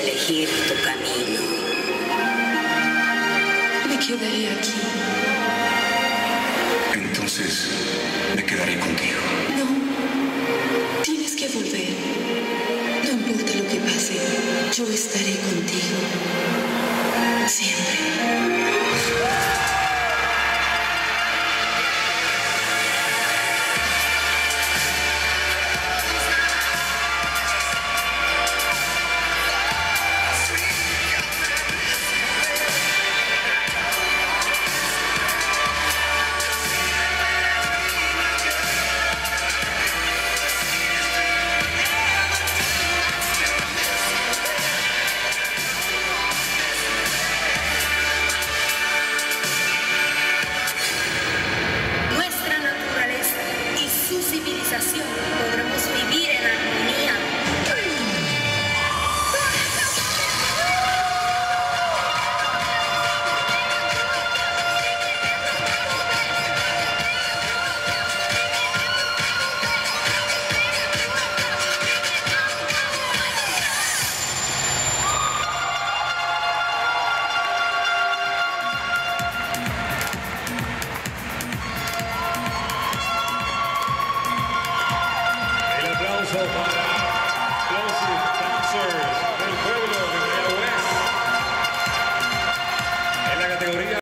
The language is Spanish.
elegir tu camino. Me quedaré aquí. Entonces, me quedaré contigo. No. Tienes que volver. Russell.